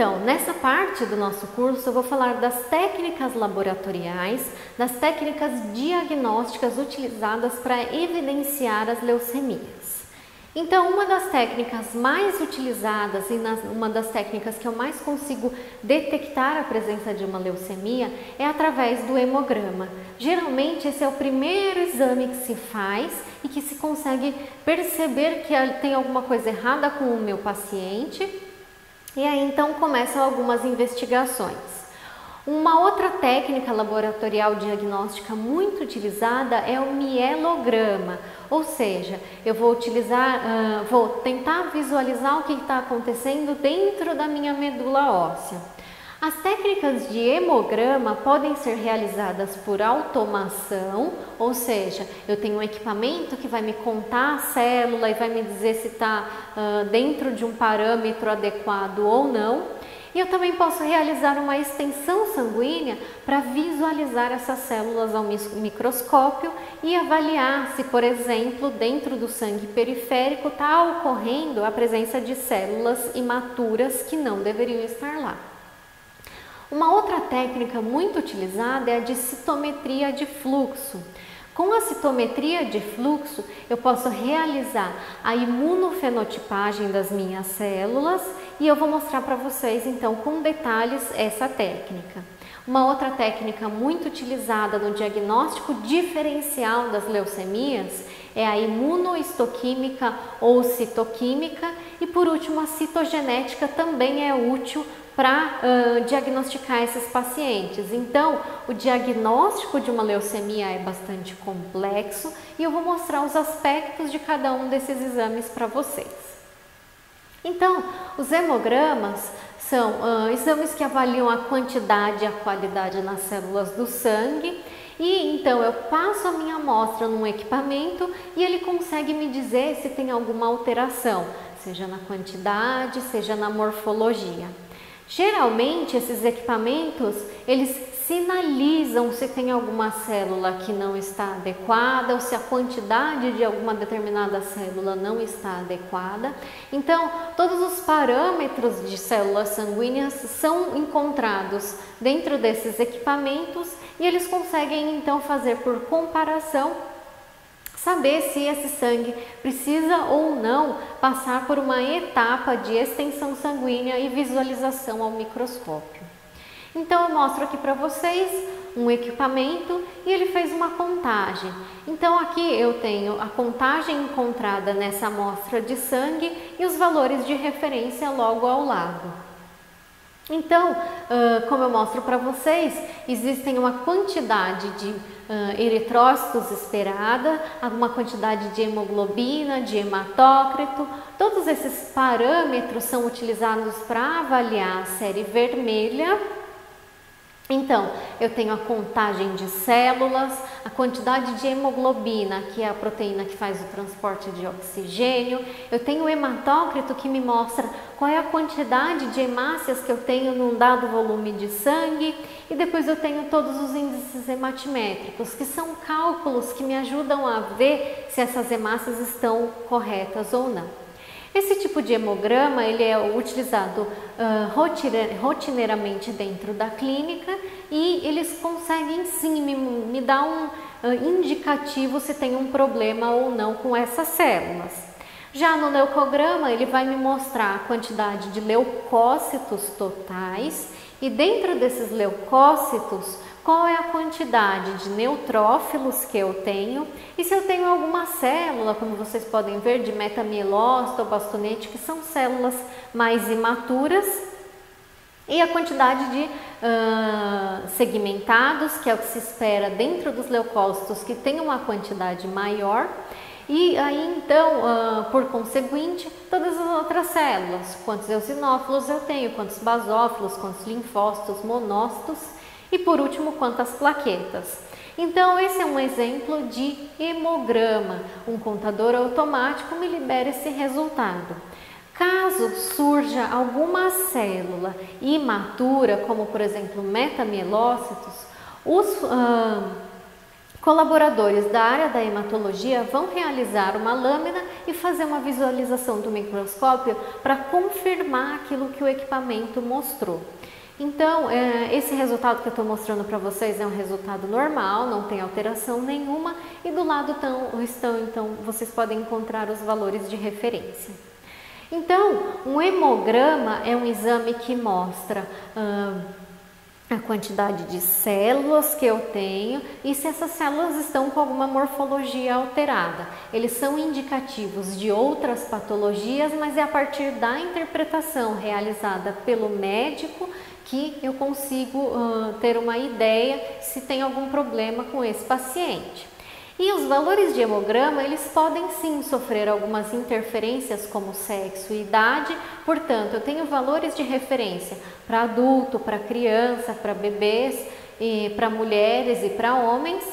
Então, nessa parte do nosso curso, eu vou falar das técnicas laboratoriais, das técnicas diagnósticas utilizadas para evidenciar as leucemias. Então, uma das técnicas mais utilizadas e uma das técnicas que eu mais consigo detectar a presença de uma leucemia é através do hemograma. Geralmente, esse é o primeiro exame que se faz e que se consegue perceber que tem alguma coisa errada com o meu paciente e aí então começam algumas investigações. Uma outra técnica laboratorial diagnóstica muito utilizada é o mielograma, ou seja, eu vou utilizar, uh, vou tentar visualizar o que está acontecendo dentro da minha medula óssea. As técnicas de hemograma podem ser realizadas por automação, ou seja, eu tenho um equipamento que vai me contar a célula e vai me dizer se está uh, dentro de um parâmetro adequado ou não. E eu também posso realizar uma extensão sanguínea para visualizar essas células ao microscópio e avaliar se, por exemplo, dentro do sangue periférico está ocorrendo a presença de células imaturas que não deveriam estar lá. Uma outra técnica muito utilizada é a de citometria de fluxo. Com a citometria de fluxo, eu posso realizar a imunofenotipagem das minhas células e eu vou mostrar para vocês então com detalhes essa técnica. Uma outra técnica muito utilizada no diagnóstico diferencial das leucemias é a imunoistoquímica ou citoquímica e por último a citogenética também é útil para uh, diagnosticar esses pacientes. Então, o diagnóstico de uma leucemia é bastante complexo e eu vou mostrar os aspectos de cada um desses exames para vocês. Então, os hemogramas são uh, exames que avaliam a quantidade e a qualidade nas células do sangue e então eu passo a minha amostra num equipamento e ele consegue me dizer se tem alguma alteração, seja na quantidade, seja na morfologia. Geralmente esses equipamentos, eles sinalizam se tem alguma célula que não está adequada ou se a quantidade de alguma determinada célula não está adequada. Então, todos os parâmetros de células sanguíneas são encontrados dentro desses equipamentos e eles conseguem então fazer por comparação saber se esse sangue precisa ou não passar por uma etapa de extensão sanguínea e visualização ao microscópio. Então eu mostro aqui para vocês um equipamento e ele fez uma contagem. Então aqui eu tenho a contagem encontrada nessa amostra de sangue e os valores de referência logo ao lado. Então, como eu mostro para vocês, existem uma quantidade de eritrócitos esperada, uma quantidade de hemoglobina, de hematócrito, todos esses parâmetros são utilizados para avaliar a série vermelha então, eu tenho a contagem de células, a quantidade de hemoglobina, que é a proteína que faz o transporte de oxigênio, eu tenho o hematócrito que me mostra qual é a quantidade de hemácias que eu tenho num dado volume de sangue, e depois eu tenho todos os índices hematimétricos, que são cálculos que me ajudam a ver se essas hemácias estão corretas ou não. Esse tipo de hemograma ele é utilizado uh, rotineiramente dentro da clínica e eles conseguem sim me, me dar um uh, indicativo se tem um problema ou não com essas células. Já no leucograma ele vai me mostrar a quantidade de leucócitos totais e dentro desses leucócitos qual é a quantidade de neutrófilos que eu tenho e se eu tenho alguma célula, como vocês podem ver, de metamielócito ou bastonete, que são células mais imaturas, e a quantidade de uh, segmentados, que é o que se espera dentro dos leucócitos, que tem uma quantidade maior, e aí então, uh, por conseguinte, todas as outras células, quantos eosinófilos eu tenho, quantos basófilos, quantos linfócitos, monócitos, e por último, quantas plaquetas. Então, esse é um exemplo de hemograma. Um contador automático me libera esse resultado. Caso surja alguma célula imatura, como por exemplo metamielócitos, os Colaboradores da área da hematologia vão realizar uma lâmina e fazer uma visualização do microscópio para confirmar aquilo que o equipamento mostrou. Então, é, esse resultado que eu estou mostrando para vocês é um resultado normal, não tem alteração nenhuma e do lado tão, estão, então, vocês podem encontrar os valores de referência. Então, um hemograma é um exame que mostra a quantidade de células que eu tenho e se essas células estão com alguma morfologia alterada. Eles são indicativos de outras patologias, mas é a partir da interpretação realizada pelo médico que eu consigo uh, ter uma ideia se tem algum problema com esse paciente. E os valores de hemograma, eles podem sim sofrer algumas interferências como sexo e idade, portanto, eu tenho valores de referência para adulto, para criança, para bebês, para mulheres e para homens.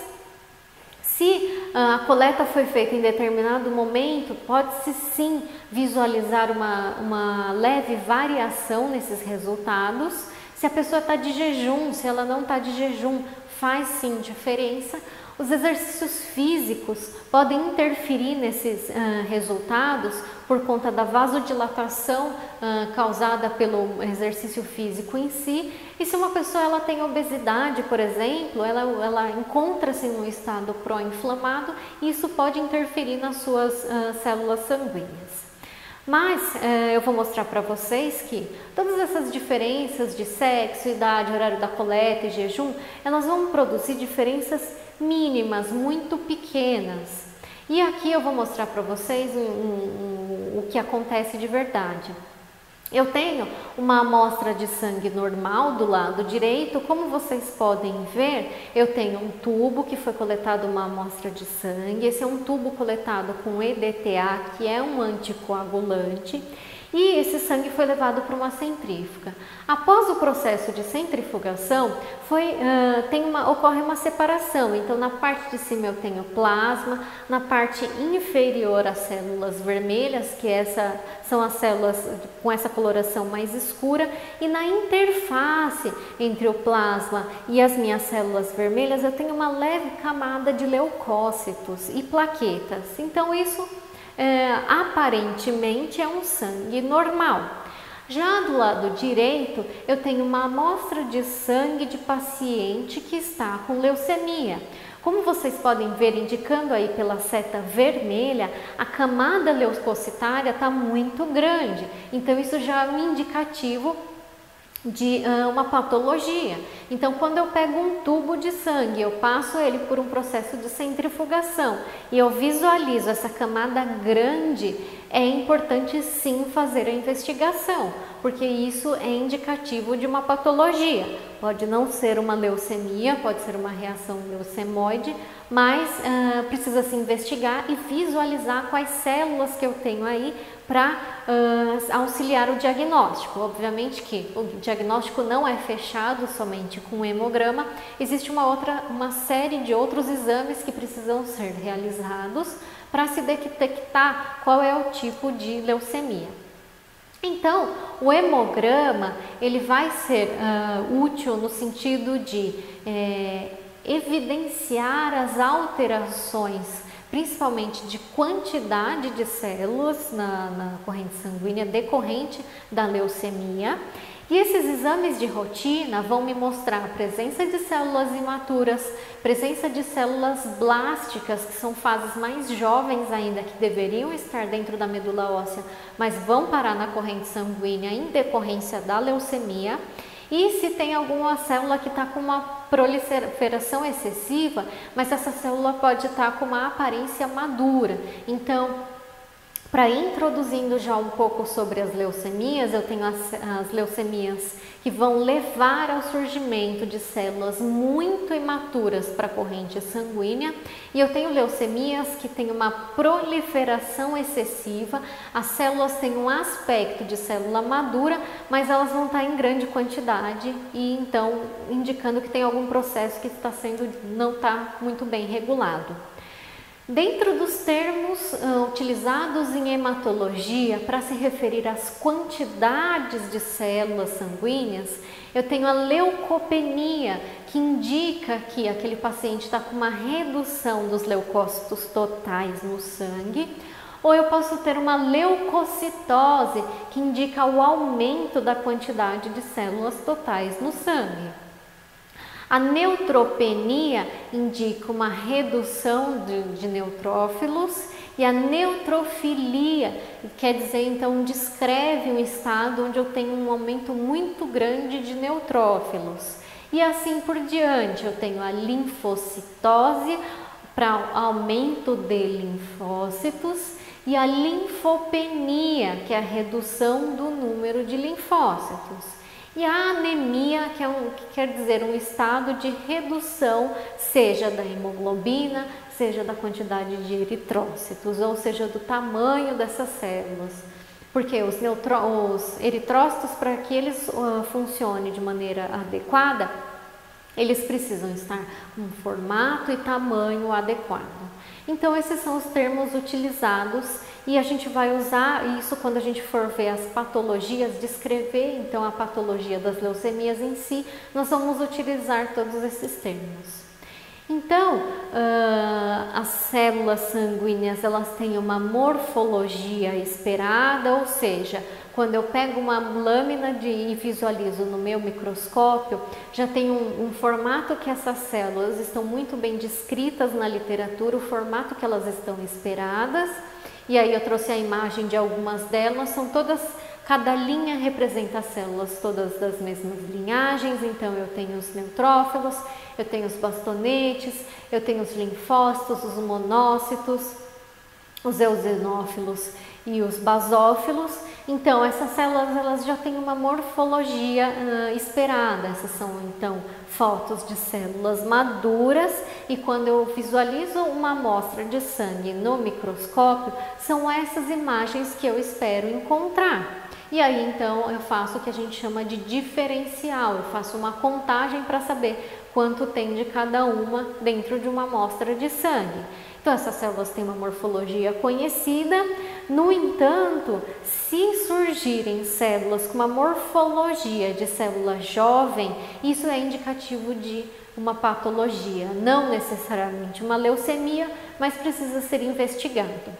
Se a coleta foi feita em determinado momento, pode-se sim visualizar uma, uma leve variação nesses resultados. Se a pessoa está de jejum, se ela não está de jejum, faz sim diferença. Os exercícios físicos podem interferir nesses uh, resultados por conta da vasodilatação uh, causada pelo exercício físico em si. E se uma pessoa ela tem obesidade, por exemplo, ela, ela encontra-se num estado pró-inflamado, isso pode interferir nas suas uh, células sanguíneas. Mas eu vou mostrar para vocês que todas essas diferenças de sexo, idade, horário da coleta e jejum, elas vão produzir diferenças mínimas, muito pequenas. E aqui eu vou mostrar para vocês um, um, um, o que acontece de verdade. Eu tenho uma amostra de sangue normal do lado direito, como vocês podem ver, eu tenho um tubo que foi coletado uma amostra de sangue, esse é um tubo coletado com EDTA, que é um anticoagulante, e esse sangue foi levado para uma centrífuga. Após o processo de centrifugação, foi, uh, tem uma, ocorre uma separação. Então, na parte de cima eu tenho plasma, na parte inferior as células vermelhas, que essa, são as células com essa coloração mais escura, e na interface entre o plasma e as minhas células vermelhas eu tenho uma leve camada de leucócitos e plaquetas. Então, isso é, aparentemente é um sangue normal. Já do lado direito, eu tenho uma amostra de sangue de paciente que está com leucemia. Como vocês podem ver, indicando aí pela seta vermelha, a camada leucocitária está muito grande. Então, isso já é um indicativo de uh, uma patologia. Então, quando eu pego um tubo de sangue, eu passo ele por um processo de centrifugação e eu visualizo essa camada grande, é importante sim fazer a investigação, porque isso é indicativo de uma patologia. Pode não ser uma leucemia, pode ser uma reação leucemoide, mas uh, precisa se investigar e visualizar quais células que eu tenho aí para uh, auxiliar o diagnóstico. Obviamente que o diagnóstico não é fechado somente com hemograma, existe uma outra, uma série de outros exames que precisam ser realizados para se detectar qual é o tipo de leucemia. Então, o hemograma ele vai ser uh, útil no sentido de é, evidenciar as alterações principalmente de quantidade de células na, na corrente sanguínea decorrente da leucemia. E esses exames de rotina vão me mostrar a presença de células imaturas, presença de células blásticas, que são fases mais jovens ainda, que deveriam estar dentro da medula óssea, mas vão parar na corrente sanguínea em decorrência da leucemia. E se tem alguma célula que está com uma proliferação excessiva, mas essa célula pode estar tá com uma aparência madura. Então, para introduzindo já um pouco sobre as leucemias, eu tenho as, as, leucemias que vão levar ao surgimento de células muito imaturas para a corrente sanguínea e eu tenho leucemias que têm uma proliferação excessiva, as células têm um aspecto de célula madura, mas elas vão estar em grande quantidade e então indicando que tem algum processo que está sendo não está muito bem regulado. Dentro dos termos uh, utilizados em hematologia para se referir às quantidades de células sanguíneas, eu tenho a leucopenia, que indica que aquele paciente está com uma redução dos leucócitos totais no sangue, ou eu posso ter uma leucocitose, que indica o aumento da quantidade de células totais no sangue. A neutropenia indica uma redução de, de neutrófilos e a neutrofilia quer dizer então descreve um estado onde eu tenho um aumento muito grande de neutrófilos. E assim por diante, eu tenho a linfocitose para aumento de linfócitos e a linfopenia, que é a redução do número de linfócitos. E a anemia, que, é um, que quer dizer um estado de redução, seja da hemoglobina, seja da quantidade de eritrócitos, ou seja, do tamanho dessas células. Porque os, os eritrócitos, para que eles uh, funcionem de maneira adequada, eles precisam estar com formato e tamanho adequado. Então, esses são os termos utilizados e a gente vai usar isso quando a gente for ver as patologias, descrever então a patologia das leucemias em si, nós vamos utilizar todos esses termos. Então, uh, as células sanguíneas elas têm uma morfologia esperada, ou seja, quando eu pego uma lâmina de, e visualizo no meu microscópio, já tem um, um, formato que essas células estão muito bem descritas na literatura, o formato que elas estão esperadas. E aí eu trouxe a imagem de algumas delas, são todas, cada linha representa células todas das mesmas linhagens, então eu tenho os neutrófilos, eu tenho os bastonetes, eu tenho os linfócitos, os monócitos, os eosinófilos e os basófilos. Então, essas células elas já têm uma morfologia uh, esperada. Essas são então fotos de células maduras e quando eu visualizo uma amostra de sangue no microscópio, são essas imagens que eu espero encontrar. E aí então eu faço o que a gente chama de diferencial, eu faço uma contagem para saber quanto tem de cada uma dentro de uma amostra de sangue. Então, essas células têm uma morfologia conhecida, no entanto, se surgirem células com uma morfologia de célula jovem, isso é indicativo de uma patologia, não necessariamente uma leucemia, mas precisa ser investigado.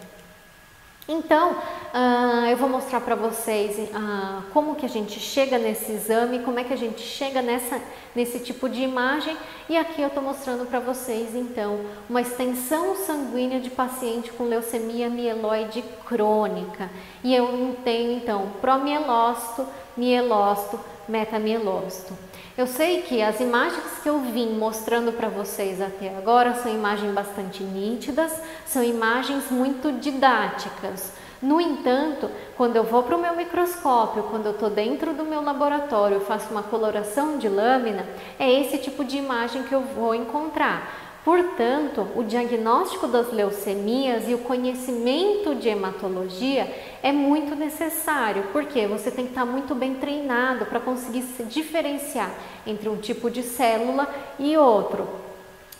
Então, uh, eu vou mostrar para vocês uh, como que a gente chega nesse exame, como é que a gente chega nessa, nesse tipo de imagem e aqui eu estou mostrando para vocês então uma extensão sanguínea de paciente com leucemia mieloide crônica e eu tenho então promielócito, mielócito, metamielócito. Eu sei que as imagens que eu vim mostrando para vocês até agora são imagens bastante nítidas, são imagens muito didáticas. No entanto, quando eu vou para o meu microscópio, quando eu estou dentro do meu laboratório, faço uma coloração de lâmina, é esse tipo de imagem que eu vou encontrar. Portanto, o diagnóstico das leucemias e o conhecimento de hematologia é muito necessário, porque você tem que estar muito bem treinado para conseguir se diferenciar entre um tipo de célula e outro.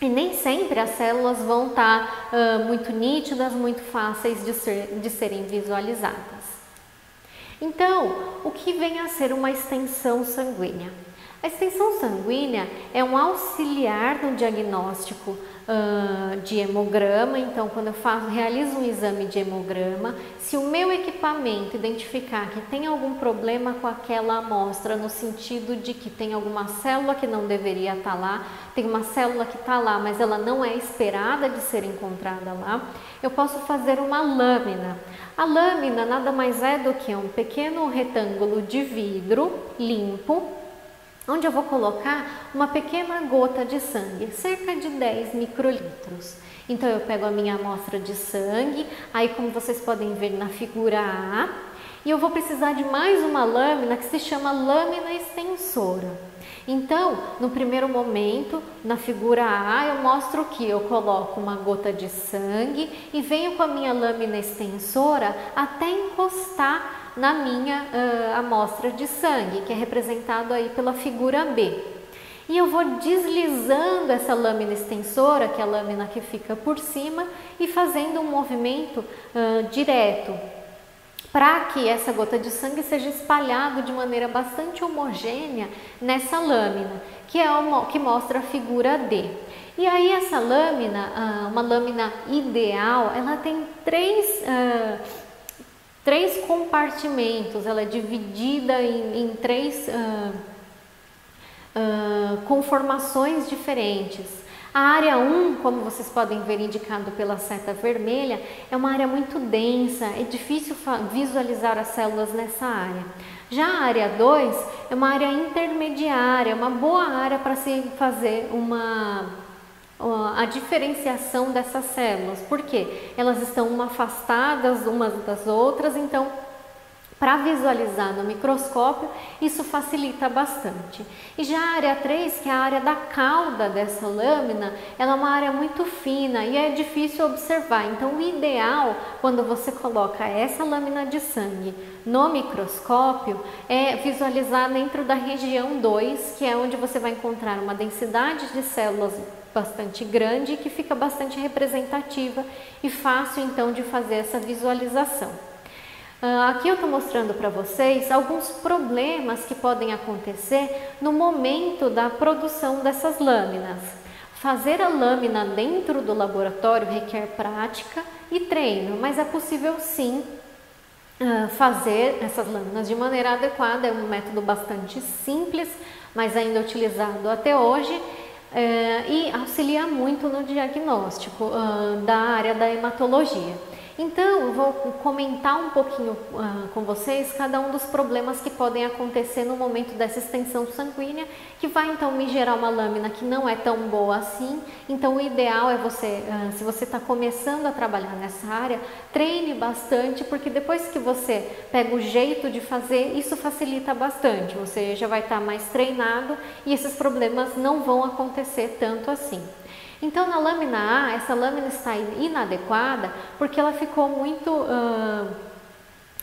E nem sempre as células vão estar uh, muito nítidas, muito fáceis de, ser, de serem visualizadas. Então, o que vem a ser uma extensão sanguínea? A extensão sanguínea é um auxiliar no diagnóstico uh, de hemograma. Então, quando eu faço, realizo um exame de hemograma, se o meu equipamento identificar que tem algum problema com aquela amostra, no sentido de que tem alguma célula que não deveria estar lá, tem uma célula que está lá, mas ela não é esperada de ser encontrada lá, eu posso fazer uma lâmina. A lâmina nada mais é do que um pequeno retângulo de vidro limpo onde eu vou colocar uma pequena gota de sangue, cerca de 10 microlitros. Então eu pego a minha amostra de sangue, aí como vocês podem ver na figura A, e eu vou precisar de mais uma lâmina que se chama lâmina extensora. Então, no primeiro momento, na figura A, eu mostro que eu coloco uma gota de sangue e venho com a minha lâmina extensora até encostar na minha uh, amostra de sangue, que é representado aí pela figura B. e eu vou deslizando essa lâmina extensora, que é a lâmina que fica por cima, e fazendo um movimento uh, direto para que essa gota de sangue seja espalhada de maneira bastante homogênea nessa lâmina, que é uma, que mostra a figura D. E aí essa lâmina, uma lâmina ideal, ela tem três uh, três compartimentos, ela é dividida em, em três uh, uh, conformações diferentes. A área 1, como vocês podem ver indicado pela seta vermelha, é uma área muito densa, é difícil visualizar as células nessa área. Já a área 2 é uma área intermediária, uma boa área para se fazer uma a diferenciação dessas células, porque elas estão afastadas umas das outras, então para visualizar no microscópio, isso facilita bastante. E já a área 3, que é a área da cauda dessa lâmina, ela é uma área muito fina e é difícil observar. Então, o ideal, quando você coloca essa lâmina de sangue no microscópio, é visualizar dentro da região 2, que é onde você vai encontrar uma densidade de células bastante grande que fica bastante representativa e fácil então de fazer essa visualização. Uh, aqui eu estou mostrando para vocês alguns problemas que podem acontecer no momento da produção dessas lâminas. Fazer a lâmina dentro do laboratório requer prática e treino, mas é possível sim uh, fazer essas lâminas de maneira adequada. É um método bastante simples, mas ainda utilizado até hoje é, e auxilia muito no diagnóstico uh, da área da hematologia. Então, eu vou comentar um pouquinho uh, com vocês cada um dos problemas que podem acontecer no momento dessa extensão sanguínea, que vai então me gerar uma lâmina que não é tão boa assim. Então, o ideal é você, uh, se você está começando a trabalhar nessa área, treine bastante, porque depois que você pega o jeito de fazer, isso facilita bastante. Você já vai estar tá mais treinado e esses problemas não vão acontecer tanto assim. Então, na lâmina A, essa lâmina está inadequada porque ela ficou muito. Uh,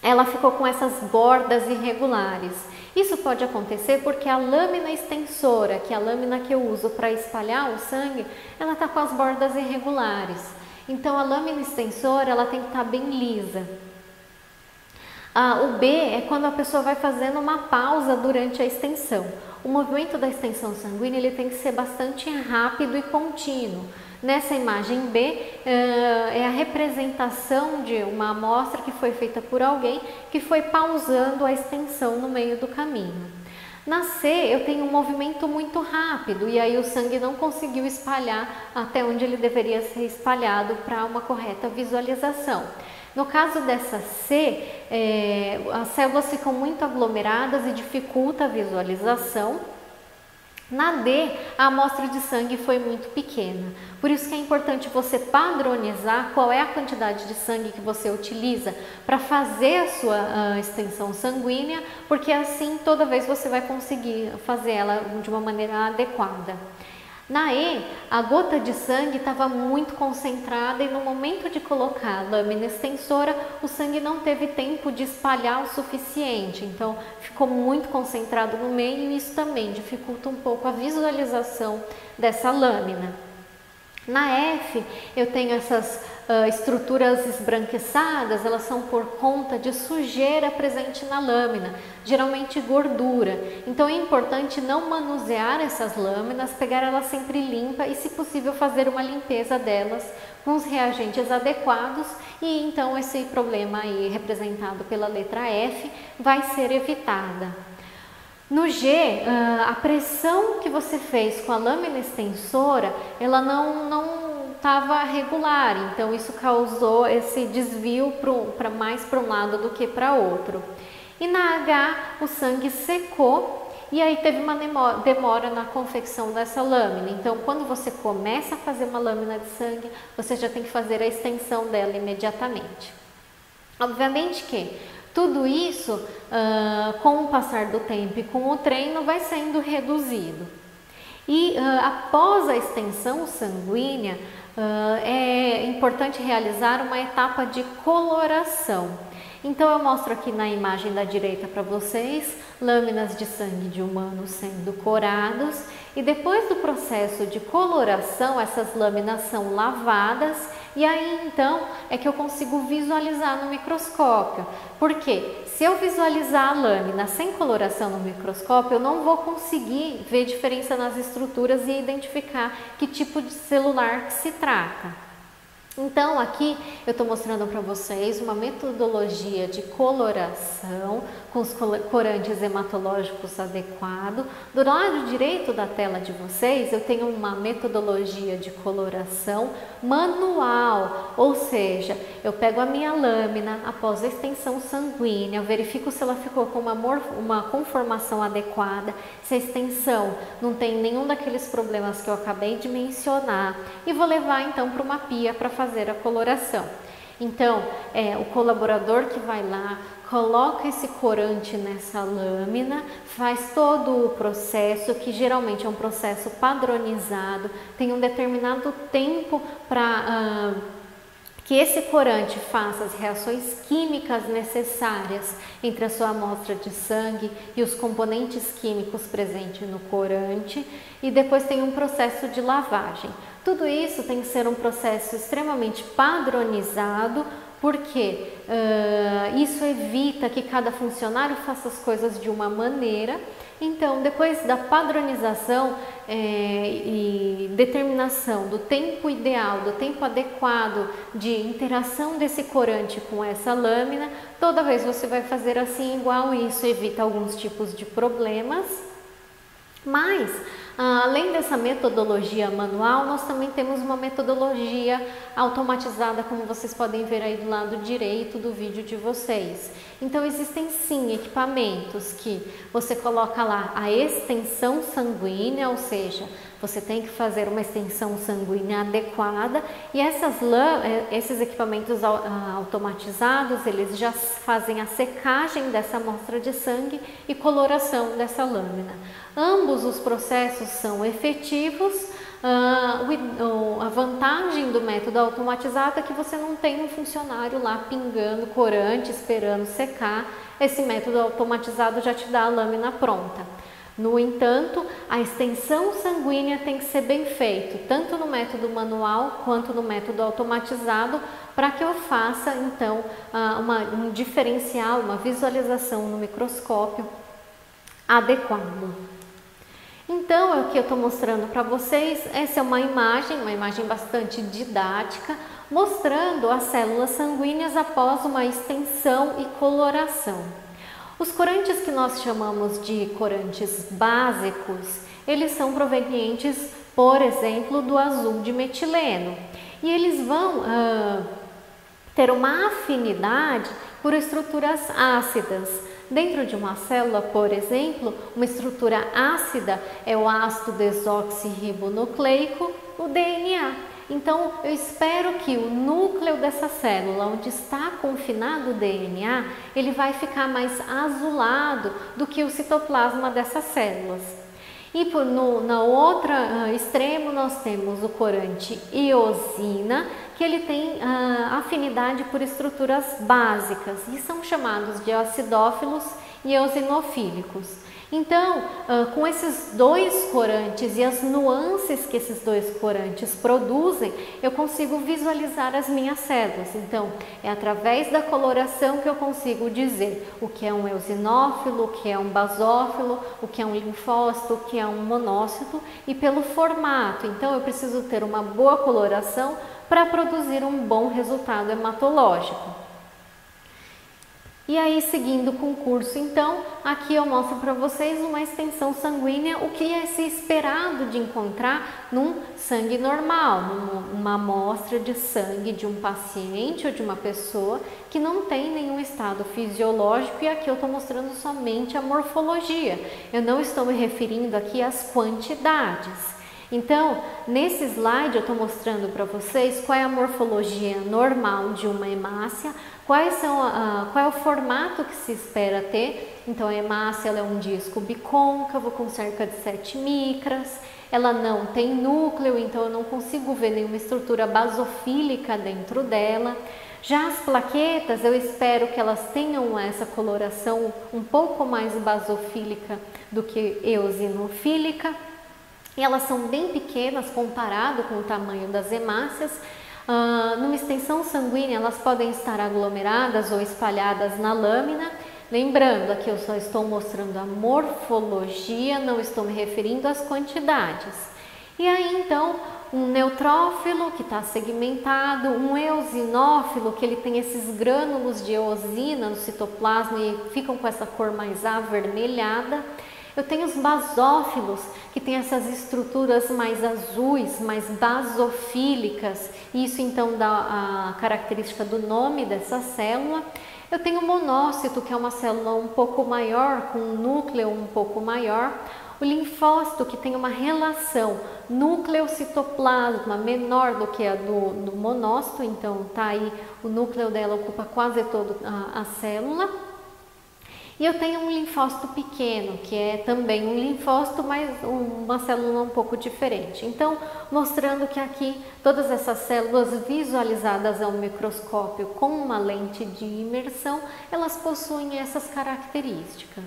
ela ficou com essas bordas irregulares. Isso pode acontecer porque a lâmina extensora, que é a lâmina que eu uso para espalhar o sangue, ela está com as bordas irregulares. Então, a lâmina extensora ela tem que estar tá bem lisa. Ah, o B é quando a pessoa vai fazendo uma pausa durante a extensão. O movimento da extensão sanguínea ele tem que ser bastante rápido e contínuo. Nessa imagem B eh, é a representação de uma amostra que foi feita por alguém que foi pausando a extensão no meio do caminho. Na C, eu tenho um movimento muito rápido e aí o sangue não conseguiu espalhar até onde ele deveria ser espalhado para uma correta visualização. No caso dessa C, é, as células ficam muito aglomeradas e dificulta a visualização. Na D, a amostra de sangue foi muito pequena, por isso que é importante você padronizar qual é a quantidade de sangue que você utiliza para fazer a sua extensão sanguínea, porque assim toda vez você vai conseguir fazer ela de uma maneira adequada. Na E, a gota de sangue estava muito concentrada e no momento de colocar a lâmina extensora, o sangue não teve tempo de espalhar o suficiente, então ficou muito concentrado no meio e isso também dificulta um pouco a visualização dessa lâmina. Na F, eu tenho essas uh, estruturas esbranquiçadas, elas são por conta de sujeira presente na lâmina, geralmente gordura. Então é importante não manusear essas lâminas, pegar elas sempre limpa e, se possível, fazer uma limpeza delas com os reagentes adequados e então esse problema aí representado pela letra F vai ser evitada. No G, ah, a pressão que você fez com a lâmina extensora, ela não, não estava regular, então isso causou esse desvio para mais para um lado do que para outro. E na H, o sangue secou e aí teve uma demora na confecção dessa lâmina. Então, quando você começa a fazer uma lâmina de sangue, você já tem que fazer a extensão dela imediatamente. Obviamente que tudo isso, uh, com o passar do tempo e com o treino, vai sendo reduzido. E uh, após a extensão sanguínea, uh, é importante realizar uma etapa de coloração. Então eu mostro aqui na imagem da direita para vocês lâminas de sangue de humanos sendo corados e depois do processo de coloração, essas lâminas são lavadas e aí então é que eu consigo visualizar no microscópio. Porque se eu visualizar a lâmina sem coloração no microscópio, eu não vou conseguir ver diferença nas estruturas e identificar que tipo de celular que se trata. Então, aqui eu estou mostrando para vocês uma metodologia de coloração com os corantes hematológicos adequados. Do lado direito da tela de vocês, eu tenho uma metodologia de coloração manual, ou seja, eu pego a minha lâmina após a extensão sanguínea, verifico se ela ficou com uma, uma conformação adequada, se a extensão não tem nenhum daqueles problemas que eu acabei de mencionar, e vou levar então para uma pia para fazer a coloração. Então, é o colaborador que vai lá, coloca esse corante nessa lâmina, faz todo o processo, que geralmente é um processo padronizado, tem um determinado tempo para uh, que esse corante faça as reações químicas necessárias entre a sua amostra de sangue e os componentes químicos presentes no corante, e depois tem um processo de lavagem. Tudo isso tem que ser um processo extremamente padronizado, porque uh, isso evita que cada funcionário faça as coisas de uma maneira. Então, depois da padronização é, e determinação do tempo ideal, do tempo adequado de interação desse corante com essa lâmina, toda vez você vai fazer assim igual, isso evita alguns tipos de problemas. Mas além dessa metodologia manual, nós também temos uma metodologia automatizada, como vocês podem ver aí do lado direito do vídeo de vocês. Então, existem sim equipamentos que você coloca lá a extensão sanguínea, ou seja, você tem que fazer uma extensão sanguínea adequada e essas eh, esses equipamentos ah, automatizados, eles já fazem a secagem dessa amostra de sangue e coloração dessa lâmina. Ambos os processos são efetivos, Uh, a vantagem do método automatizado é que você não tem um funcionário lá pingando corante, esperando secar. Esse método automatizado já te dá a lâmina pronta. No entanto, a extensão sanguínea tem que ser bem feita, tanto no método manual quanto no método automatizado, para que eu faça então uma, um diferencial, uma visualização no microscópio adequado. Então, o que eu estou mostrando para vocês, essa é uma imagem, uma imagem bastante didática, mostrando as células sanguíneas após uma extensão e coloração. Os corantes que nós chamamos de corantes básicos, eles são provenientes, por exemplo, do azul de metileno. E eles vão ah, ter uma afinidade por estruturas ácidas. Dentro de uma célula, por exemplo, uma estrutura ácida é o ácido desoxirribonucleico, o DNA. Então, eu espero que o núcleo dessa célula, onde está confinado o DNA, ele vai ficar mais azulado do que o citoplasma dessas células. E por, no na outra uh, extremo nós temos o corante iosina, que ele tem uh, afinidade por estruturas básicas e são chamados de acidófilos e eosinofílicos. Então, com esses dois corantes e as nuances que esses dois corantes produzem, eu consigo visualizar as minhas células. Então, é através da coloração que eu consigo dizer o que é um eosinófilo, o que é um basófilo, o que é um linfócito, o que é um monócito e pelo formato. Então, eu preciso ter uma boa coloração para produzir um bom resultado hematológico. E aí, seguindo com o curso, então, aqui eu mostro para vocês uma extensão sanguínea, o que é se esperado de encontrar num sangue normal, numa amostra de sangue de um paciente ou de uma pessoa que não tem nenhum estado fisiológico e aqui eu estou mostrando somente a morfologia. Eu não estou me referindo aqui às quantidades. Então, nesse slide eu estou mostrando para vocês qual é a morfologia normal de uma hemácia, quais são a, qual é o formato que se espera ter. Então, a hemácia é um disco bicôncavo com cerca de 7 micras, ela não tem núcleo, então eu não consigo ver nenhuma estrutura basofílica dentro dela. Já as plaquetas, eu espero que elas tenham essa coloração um pouco mais basofílica do que eosinofílica. Elas são bem pequenas comparado com o tamanho das hemácias. Uh, numa extensão sanguínea, elas podem estar aglomeradas ou espalhadas na lâmina. Lembrando, aqui eu só estou mostrando a morfologia, não estou me referindo às quantidades. E aí, então, um neutrófilo que está segmentado, um eosinófilo que ele tem esses grânulos de eosina no citoplasma e ficam com essa cor mais avermelhada. Eu tenho os basófilos, que têm essas estruturas mais azuis, mais basofílicas, isso então dá a característica do nome dessa célula. Eu tenho o monócito, que é uma célula um pouco maior, com um núcleo um pouco maior. O linfócito, que tem uma relação núcleo-citoplasma menor do que a do, do monócito, então tá aí, o núcleo dela ocupa quase toda a, a célula. E eu tenho um linfócito pequeno, que é também um linfócito, mas uma célula um pouco diferente. Então, mostrando que aqui todas essas células visualizadas ao microscópio com uma lente de imersão, elas possuem essas características.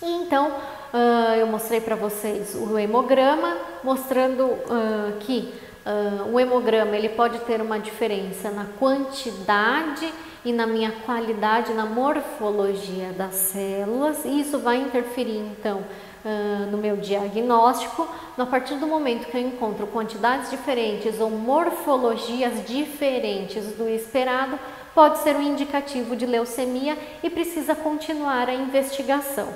E então, uh, eu mostrei para vocês o hemograma, mostrando uh, que uh, o hemograma ele pode ter uma diferença na quantidade e na minha qualidade, na morfologia das células, e isso vai interferir então uh, no meu diagnóstico. A partir do momento que eu encontro quantidades diferentes ou morfologias diferentes do esperado, pode ser um indicativo de leucemia e precisa continuar a investigação.